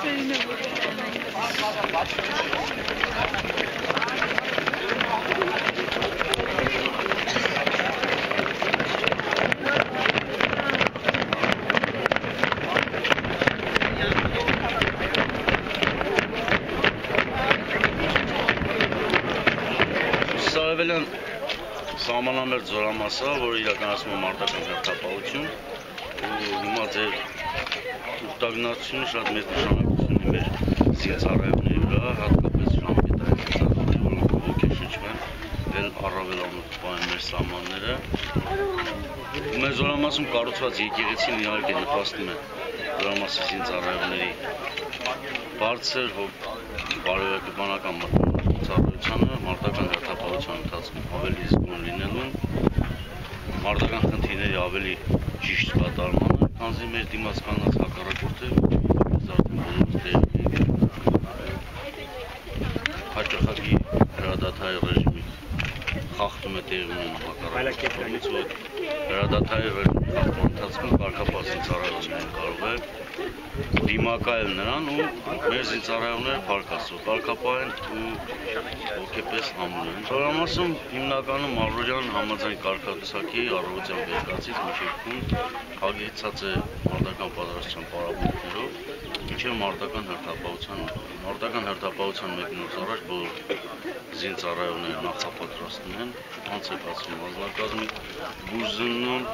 Սերին է որ Սարևելյան սահմանամերձ զորամասա, որը իրականացնում է մարտական հերթապահություն ու հիմա ձեր ուտագնացությունը շատ մեծ ունի մեր զինծառայողների վրա, հատկապես ժամկետային զինծառայողների, որոնք ոգեշնչվեն դեն առավել ամուսնապահեն մեր սահմանները։ ու Մեր զորամասում կառուցված եկեղեցին իհարկե նպաստում է զորամասի զինծառայողների բարձր բարոյական մարտական մարտական հերթապահության ընթացքում ավելի զգոն լինելուն, մարտական խնդիրների ավելի ճիշտ կատարմանը, քանզի մեր դիմաց կանած հակառակորդը տեղի ունենում հակառակորդից, որ հրադադարի ընթացքում կարգապահ ծառայողներն կարող է դիմակայել նրան ու մեր զինծառայողները փարկասու կարգապահեն ու հոգեպես համուն են։ Ծորամասում հիմնականում Մավրորյան համաձայն կարգացակի առողջության վերկացից մինչև քուն հագեցած է մարտական պատրաստության պարապմունքներով, մինչև մարտական հերթապահության մարտական հերթապահության մեկնուց առաջ բոլոր զինծառայողները նախապատրաստում են, անց է կացվում անձնակազմի բուժզննում,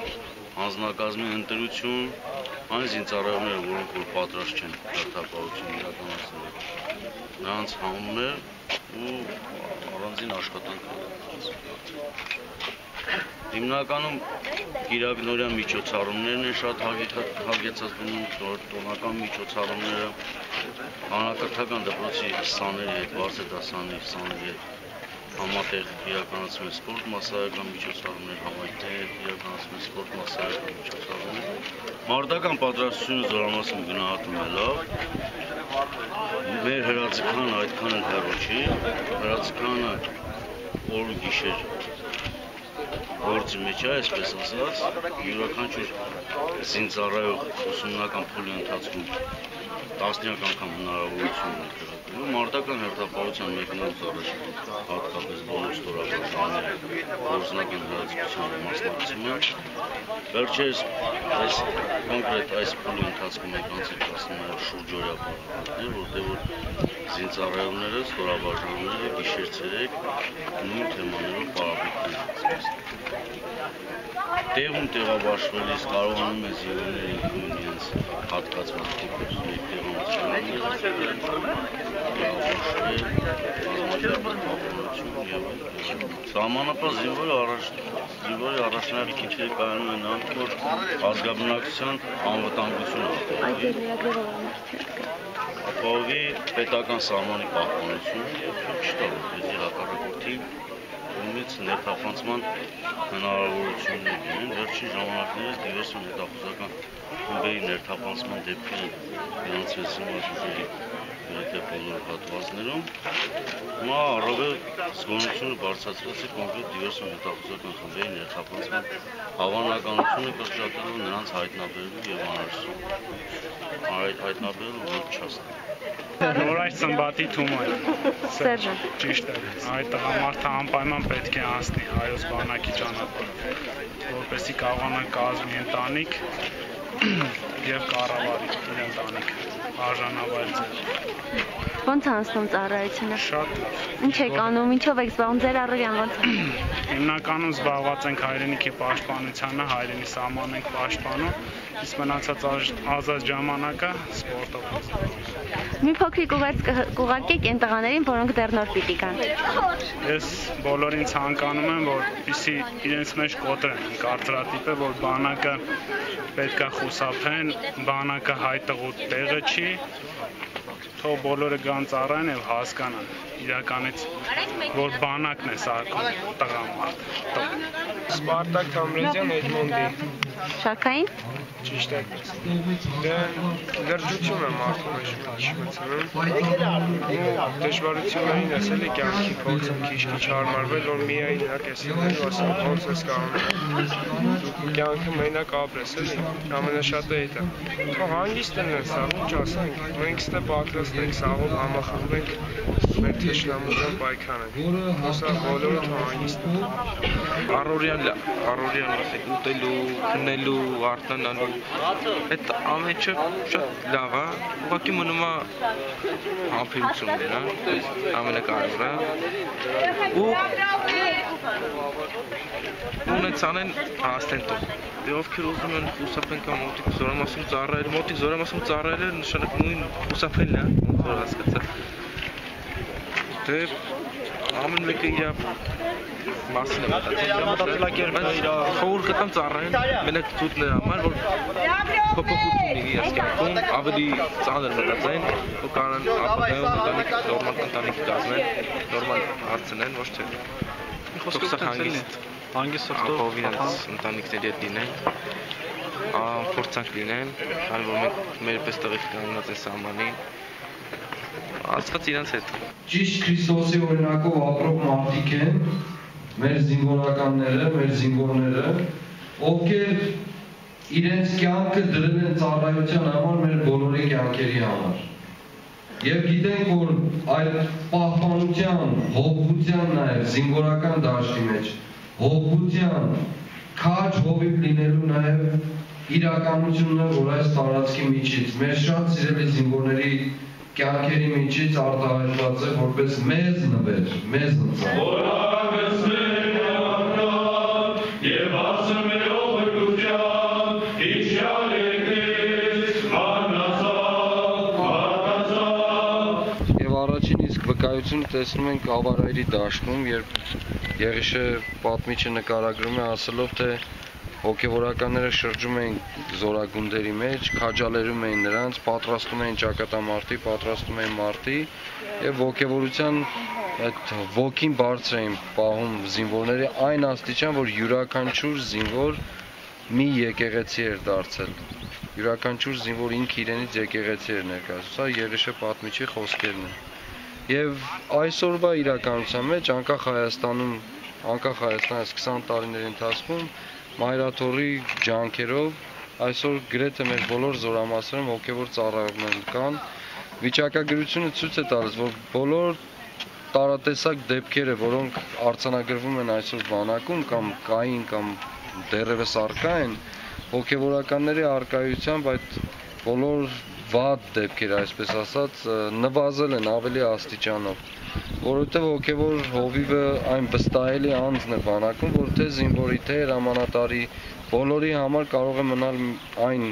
անձնակազմի ընտրություն, այն զինծառայողները, որոնք որ պատրաստ չեն հերթապահություն իրականացնել, նրանց համում ու առանձին աշխատանք Հիմնականում Կիրակնորյան միջոցառումներն են շատ հագեցած լինում, տոնական միջոցառումները, հանրակրթական դպրոցի սաների հետ, բարձր դասանի սաների հետ համատեղ իրականացում է սպորտ մասսայական միջոցառումներ, համայնքների հետ իրականացում է սպորտ մասսայական միջոցառումներ։ Մարտական պատրաստությունը զորամասում գնահատում է լավ։ Մեր հրացքանը այդքան էլ հեռու չի։ Հրացքանը օր ու գիշեր գործի մեջ է, այսպես ասած, յուրաքանչյուր զինծառայող ուսումնական փուլի ընթացքում տասնյակ անգամ հնարավորություն ունի կրակելու մարտական հերթապահության մեկնած առաջ հատկապես բոլոր ստորաբաժանները գործնական հրացության մասնակցում են վերջերս այս կոնկրետ այս փուլի ընթացքում ենք անցկացնում շուրջօրյա պարապմունքներ որտեղ որ զինծառայողները ստորաբաժանները գիշեր ցերեկ նույն թեմաներով պարապմունքներ տեղում տեղաբաշխվելիս կարողանում է զինվորները ինքնուրույն իրենց հատկացված տիպեր Սահմանապահ զինվորը առաջ զինվորի առաջնային քիչերը կայանում են նրանք, որ ազգաբնակության անվտանգությունը ապահովի պետական սահմանի պահպանությունը եւ չտա որպեսզի հակառակորդի կողմից ներթափանցման հնարավորություններ ունեն։ Վերջին ժամանակներս դիվերսիոն հետախուզական խմբերի ներթափանցման դեպքեր գրանցվեցին ուժերի գրեթե բոլոր հատվածներում։ Հիմա առավել զգոնությունը բարձրացրած է կոնկրետ դիվերսիոն հետախուզական խմբերի ներթափանցման հավանականությունը կրճատելու նրանց հայտնաբերելու եւ անհրաժեշտ այդ հայտնաբերելու ոչ չաստ։ Որ այս ծնբատի թումա է։ Սերժը։ Ճիշտ է։ Այդ տղամարդը անպայման պետք է անցնի հայոց բանակի ճանապարհով, որպեսզի կարողանա կազմի ընտանիք եւ կառավարի իր ընտանիքը արժանավայել ձև։ Ո՞նց անցնում ծառայությունը։ Շատ լավ։ Ինչ եք անում, ինչով եք զբաղվում ձեր առօրյան ո՞նց Հիմնականում զբաղված ենք հայրենիքի պաշտպանությանը, հայրենի սահման ենք պաշտպանում, իսկ մնացած ազատ ժամանակը սպորտով։ Մի փոքրիկ ուղերձ կուղարկեք այն տղաներին, որոնք դեռ նոր պիտի գան։ Ես բոլորին ցանկանում եմ, որպեսզի իրենց մեջ կոտրեն կարծրատիպը, որ բանակը պետքա խուսափեն, բանակը հայտղու տեղը չի, թող բոլորը գան ծառայեն եւ հասկանան իրականից, որ բանակն է սարքում տղամարդ։ Սպարտակ Թամրազյան Էդմոնդի Շարքային։ ճիշտ է։ Դե լրջություն եմ մարդու մեջ մտնում։ Ու դժվարություններին ասել է կյանքի փորձում քիչ-քիչ հարմարվել, որ միայն ու ասել ոնց ես կարող։ կյանքը մենակ ապրես էլի, ամենաշատը այդ է։ Թող հանգիստ են սա, ինչ ասենք, մենք ստե պատրաստ ենք սաղով համախմբենք մեր թշնամության պայքանը։ Հոսա բոլորը թող հանգիստ են։ առօրյան առօրյան ասենք ուտելու, քնելու, արտանալու այդ ամենը շատ լավ է ուղղակի մնում է համբերություններ հա ամենակարևորը ու ունեցանեն հասնեն տող դե ովքեր ուզում են խուսափեն կամ մոտիկ զորամասում ծառայել մոտիկ զորամասում ծառայելը նշանակում նույն խուսափելն է ոնց որ հասկացա դե ամեն մեկը իր մասին է մտածել մտածելակերպը իր խոր կտամ ծառայեն մենակ ծուտներ համար որ փոփոխություն լինի այս կյանքում ավելի ծանր մտածեն ու կարան ապագայում ընտանիք նորմալ ընտանիք կազմեն նորմալ հարցնեն ոչ թե խոսքը հանգիստ հանգիստ ապով իրենց ընտանիքների հետ լինեն փորձանք լինեն այլ որ մենք մեր պես տղեկ կանգնած են սահմանին աստված իրանց հետ ճիշտ Քրիստոսի օրինակով ապրող մարդիկ են մեր զինվորականները, մեր զինվորները, ովքեր իրենց կյանքը դրել են ծառայության համար մեր բոլորի կյանքերի համար։ Եվ գիտենք, որ այդ պահպանության, հովության նաև զինվորական դաշտի մեջ, հովության, քաջ հովիվ լինելու նաև իրականությունն է, որ այս տարածքի միջից մեր շատ սիրելի զինվորների կյանքերի միջից արտահայտված է որպես մեզ նվեր, մեզ ընծայ։ Եվ ասում մեր ողորմության, վկայությունը տեսնում ենք Ավարայրի դաշտում, երբ Եղիշե պատմիչը նկարագրում է ասելով, թե հոգևորականները շրջում էին զորագունդերի մեջ, քաջալերում էին նրանց, պատրաստում էին ճակատամարտի, պատրաստում էին մարտի եւ ոգևորության այդ ոգին բարձր էին պահում զինվորները այն աստիճան, որ յուրաքանչյուր զինվոր մի եկեղեցի էր դարձել։ Յուրաքանչյուր զինվոր ինքը իրենից եկեղեցի էր ներկայացնում։ Սա Եղիշե պատմիչի խոսքերն են։ Եվ այսօրվա իրականության մեջ անկախ Հայաստանում, անկախ Հայաստանից 20 տարիների ընթացքում մայրաթորի ջանքերով այսօր գրեթե մեր բոլոր զորամասերում հոգևոր ծառայողներ կան։ Վիճակագրությունը ցույց է տալիս, որ բոլոր տարատեսակ դեպքերը, որոնք արձանագրվում են այսօր բանակում կամ կային կամ դեռևս արկա են, հոգևորականների արկայությամբ այդ բոլոր վատ դեպքեր, այսպես ասած, նվազել են ավելի աստիճանով, որովհետև հոգևոր հովիվը այն վստահելի անձն է բանակում, որ թե զինվորի, թե հրամանատարի բոլորի համար կարող է մնալ այն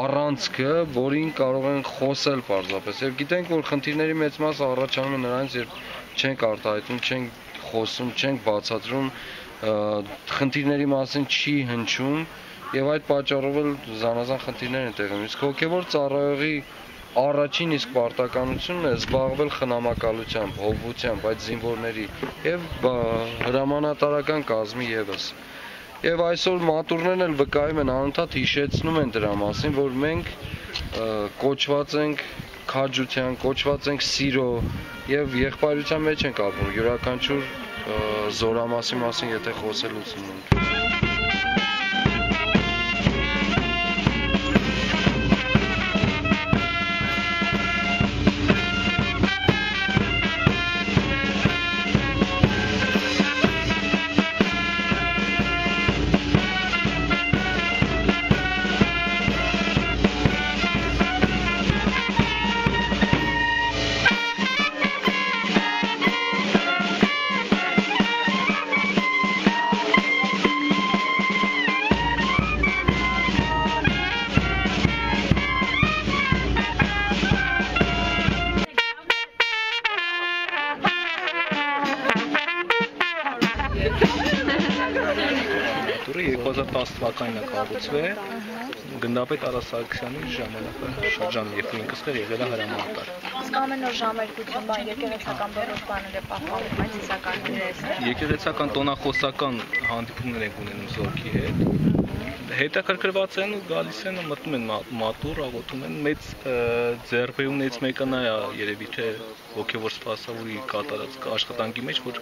առանցքը, որին կարող են խոսել պարզապես։ Եվ գիտենք, որ խնդիրների մեծ մասը առաջանում է նրանից, երբ չենք արտահայտում, չենք խոսում, չենք բացատրում, խնդիրների մասին չի հնչում եւ այդ պատճառով էլ զանազան խնդիրներ են տեղի ունենում։ Իսկ հոգեվոր ծառայողի առաջին իսկ պարտականությունն է զբաղվել խնամակալությամբ, հովվությամբ այդ զինվորների եւ հրամանատարական կազմի եւս։ Եվ այսօր մատուրներն էլ վկայում են անընդհատ հիշեցնում են դրա մասին, որ մենք կոչված ենք քաջության, կոչված ենք սիրո եւ եղբայրության մեջ ենք ապրում յուրաքանչյուր զորամասի մասին եթե խոսելուց ունենք։ թվականին է կառուցվել գնդապետ Արա Սարգսյանի ժամանակը շրջան երբ ինքը ստեղ եղել է հրամանատար։ Իսկ ամեն օր ժամերկություն բան եկեղեցական բոլոր բաները պահպանում այս իսականները։ Եկեղեցական տոնախոսական հանդիպումներ են ունենում զորքի հետ։ Հետաքրքրված են ու գալիս են մտնում են մատուր, աղոթում են մեծ ձերբեյունից մեկը նա է երևի թե ոգևոր սպասավորի կատարած աշխատանքի մեջ, որ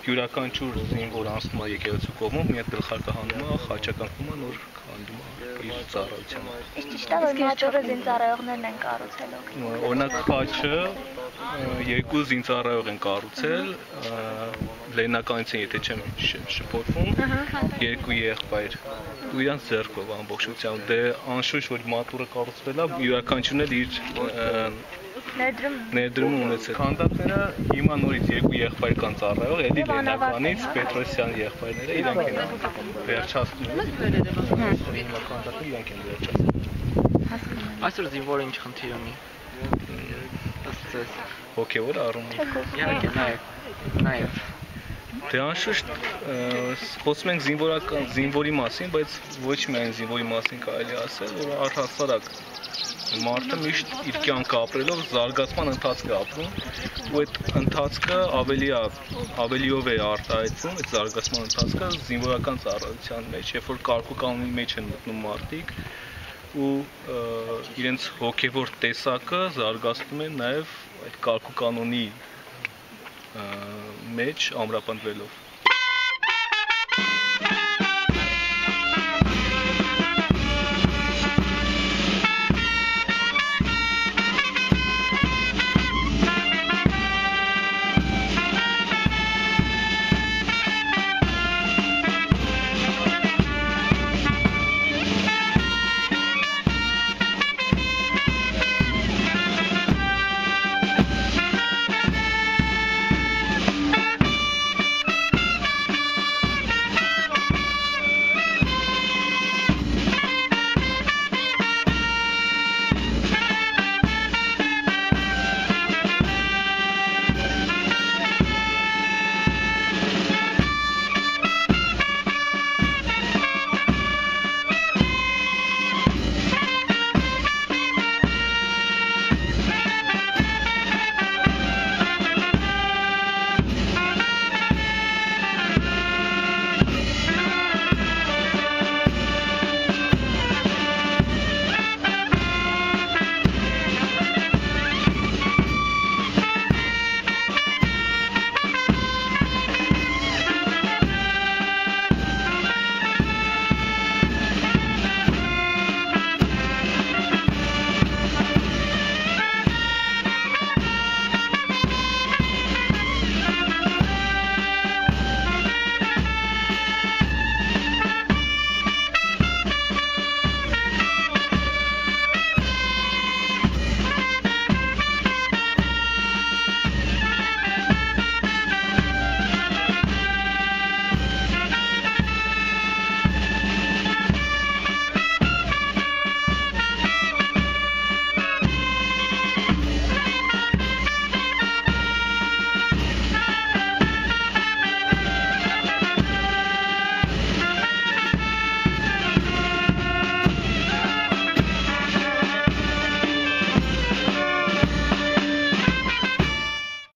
յուրաքանչյուր զինվոր անցնում է եկեղեցու կողմով մի հատ գլխարկը հանում է, խաչականգնում է, նոր քանդում է իր ծառայությանը։ Իսկ ճիշտ է, որ մատուրը զինծառայողներն են կառուցել օգնում։ Օրինակ խաչը երկու զինծառայող են կառուցել, լենականից եթե չեմ շփոթվում, երկու եղբայր ու իրանց ձեռքով ամբողջությամբ դե անշուշտ որ մատուրը կառուցվել է յուրաքանչյուրն էլ իր Ներդրում ներդրում ունեցել։ Քանդակները հիմա նորից երկու եղբայր կան ծառայող, էլի Լենականից Պետրոսյան եղբայրները իրանք են վերջացնում։ Հիմա քանդակը իրանք են վերջացնում։ Այսօր զինվորը ինչ խնդիր ունի։ ձեզ։ Հոգևոր առումով։ Իհարկե, նաև, նաև։ Դե անշուշտ խոսում ենք զինվորական զինվորի մասին, բայց ոչ միայն զինվորի մասին կարելի ասել, որ առհասարակ մարդը միշտ իր կյանքը ապրելով զարգացման ընթացք է ապրում ու այդ ընթացքը ավելի ավելիով է արտահայտվում այդ զարգացման ընթացքը զինվորական ծառայության մեջ երբ որ կարգու կանոնի մեջ են մտնում մարդիկ ու իրենց հոգևոր տեսակը զարգացնում է նաև այդ կարգու կանոնի մեջ ամրապնդվելով